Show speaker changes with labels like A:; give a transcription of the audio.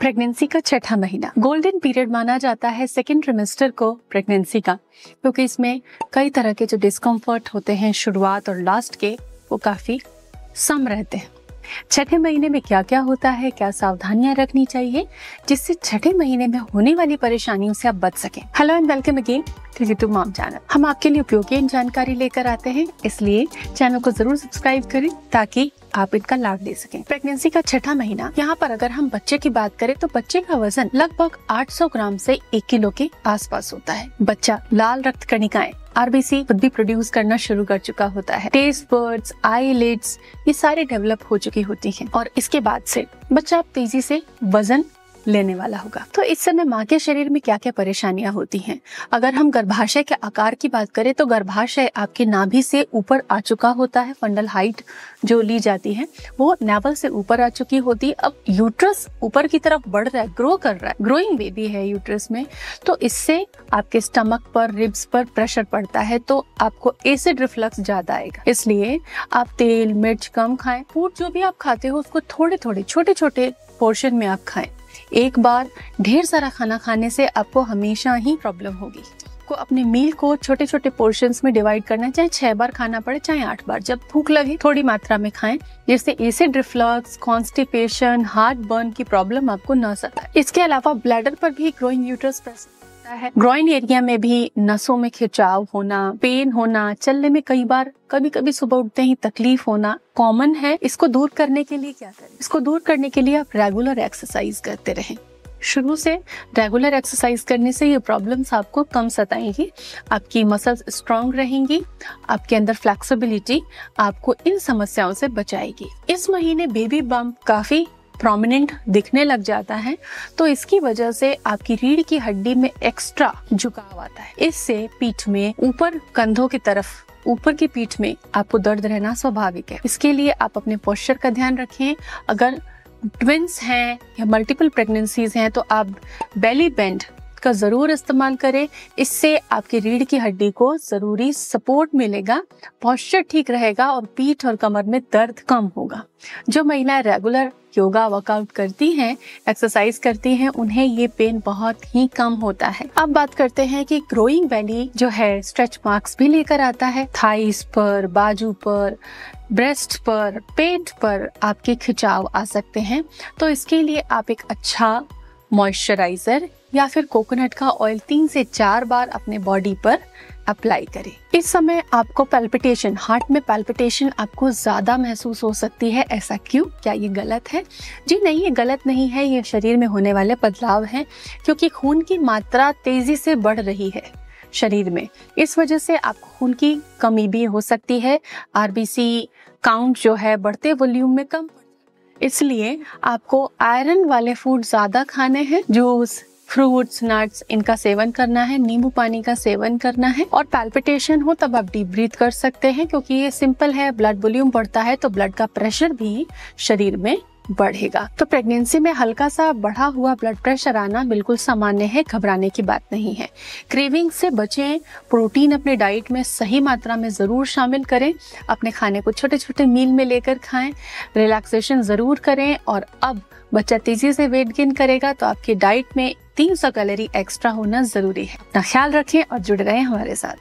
A: Pregnancy का छठा महीना। गोल्डन पीरियड माना जाता है सेकेंड ट्रिमेस्टर को प्रेगनेंसी का, क्योंकि इसमें कई तरह के जो डिस्कम्फर्ट होते हैं शुरुआत और लास्ट के, वो काफ़ी सम रहते हैं। छठे महीने में क्या क्या होता है, क्या सावधानियाँ रखनी चाहिए, जिससे छठे महीने में होने वाली परेशानियों से आप बच सकें। Hello and welcome again to mom channel हम आपके लिए उपयोगी इन जानकारी लेकर आते हैं, इसलिए चैनल को ज़रूर सब्सक्राइब करें, ताकि आप इनका लाभ ले सकें। प्रेगनेंसी का छठा महीना, यहाँ पर अगर हम बच्चे की बात करें तो बच्चे का वज़न लगभग 800 ग्राम से 1 किलो के आसपास होता है। बच्चा लाल रक्त कणिकाएँ आरबीसी खुद भी प्रोड्यूस करना शुरू कर चुका होता है। टेस्ट बर्ड्स आई ये सारे डेवलप हो चुकी होती हैं। और इसके बाद से बच्चा तेज़ी से वज़न लेने वाला होगा। तो इस समय माँ के शरीर में क्या क्या परेशानियाँ होती हैं? अगर हम गर्भाशय के आकार की बात करें तो गर्भाशय आपके नाभि से ऊपर आ चुका होता है, फंडल हाइट जो ली जाती है, वो नेवल से ऊपर आ चुकी होती है। अब यूट्रस ऊपर की तरफ़ बढ़ रहा है, ग्रो कर रहा है, ग्रोइंग बेबी है यूट्रस में तो इससे आपके स्टमक पर, रिब्स पर प्रेशर पड़ता है तो आपको एसिड रिफ्लक्स ज़्यादा आएगा। इसलिए आप तेल, मिर्च कम खाएँ, फ़ूड जो भी आप खाते हो, उसको थोड़े थोड़े छोटे छोटे पोर्शन में आप खाएँ। एक बार ढेर सारा खाना खाने से आपको हमेशा ही प्रॉब्लम होगी। को अपने मील को छोटे छोटे पोर्शंस में डिवाइड करना चाहे छह बार खाना पड़े, चाहे आठ बार। जब भूख लगे, थोड़ी मात्रा में खाएँ, जिससे acid reflux constipation heartburn की प्रॉब्लम आपको न सता इसके अलावा ब्लैडर पर भी ग्रोइंग यूट्रस प्रेशर है ग्रोइन एरिया में भी नसों में खिंचाव होना पेन होना, चलने में कई बार कभी कभी सुबह उठते ही तकलीफ़ होना कॉमन है। इसको दूर करने के लिए क्या करें? इसको दूर करने के लिए आप रेगुलर एक्सरसाइज करते रहें। शुरू से रेगुलर एक्सरसाइज करने से ये प्रॉब्लम्स आपको कम सताएँगी, आपकी मसल्स स्ट्रांग रहेंगी, आपके अंदर फ्लेक्सिबिलिटी आपको इन समस्याओं से बचाएगी। इस महीने बेबी बम्प काफ़ी प्रोमिनेंट दिखने लग जाता है तो इसकी वजह से आपकी रीढ़ की हड्डी में एक्स्ट्रा झुकाव आता है। इससे पीठ में ऊपर कंधों की तरफ़, ऊपर की पीठ में आपको दर्द रहना स्वाभाविक है। इसके लिए आप अपने पोस्चर का ध्यान रखें। अगर ट्विंस हैं या मल्टीपल प्रेगनेंसीज हैं तो आप बेली बेंड का ज़रूर इस्तेमाल करें। इससे आपकी रीढ़ की हड्डी को ज़रूरी सपोर्ट मिलेगा, पॉस्चर ठीक रहेगा और पीठ और कमर में दर्द कम होगा। जो महिलाएँ रेगुलर योगा वर्कआउट करती हैं, एक्सरसाइज करती हैं, उन्हें ये पेन बहुत ही कम होता है। अब बात करते हैं कि ग्रोइंग वैली जो है, स्ट्रेच मार्क्स भी लेकर आता है। थाइस पर, बाजू पर, ब्रेस्ट पर, पेट पर आपके खिंचाव आ सकते हैं। तो इसके लिए आप एक अच्छा मॉइस्चराइजर या फिर कोकोनट का ऑयल तीन से चार बार अपने बॉडी पर अप्लाई करें। इस समय आपको पैल्पिटेशन हार्ट में पैल्पिटेशन आपको ज़्यादा महसूस हो सकती है, ऐसा क्यों? क्या ये गलत है? जी नहीं, ये गलत नहीं है। ये शरीर में होने वाले बदलाव हैं, क्योंकि खून की मात्रा तेज़ी से बढ़ रही है शरीर में। इस वजह से आपको खून की कमी भी हो सकती है। आरबीसी काउंट जो है बढ़ते वॉल्यूम में कम इसलिए आपको आयरन वाले फ़ूड ज़्यादा खाने हैं जूस फ्रूट्स नट्स इनका सेवन करना है, नींबू पानी का सेवन करना है। और पैल्पिटेशन हो, तब आप डीप ब्रीथ कर सकते हैं, क्योंकि ये सिंपल है ब्लड वॉल्यूम बढ़ता है तो ब्लड का प्रेशर भी शरीर में बढ़ेगा। तो प्रेगनेंसी में हल्का सा बढ़ा हुआ ब्लड प्रेशर आना बिल्कुल सामान्य है, घबराने की बात नहीं है। क्रेविंग से बचें प्रोटीन अपने डाइट में सही मात्रा में ज़रूर शामिल करें, अपने खाने को छोटे छोटे मील में लेकर खाएँ रिलैक्सेशन ज़रूर करें, और अब बच्चा तेज़ी से वेट गेन करेगा तो आपकी डाइट में 300 कैलोरी एक्स्ट्रा होना ज़रूरी है। अपना ख्याल रखें और जुड़े रहें हमारे साथ।